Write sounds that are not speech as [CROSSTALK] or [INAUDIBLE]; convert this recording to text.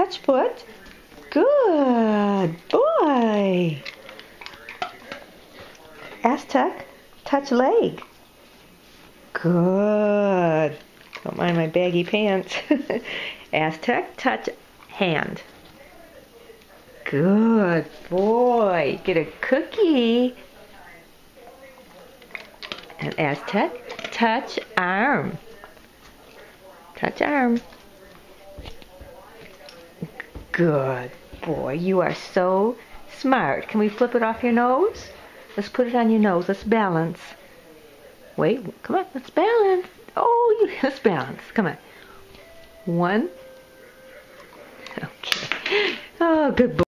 touch foot. Good boy. Aztec, touch leg. Good. Don't mind my baggy pants. [LAUGHS] Aztec, touch hand. Good boy. Get a cookie. And Aztec, touch arm. Touch arm. Good boy. You are so smart. Can we flip it off your nose? Let's put it on your nose. Let's balance. Wait, come on. Let's balance. Oh, you, [LAUGHS] let's balance. Come on. One. [LAUGHS] Okay. Oh, good boy.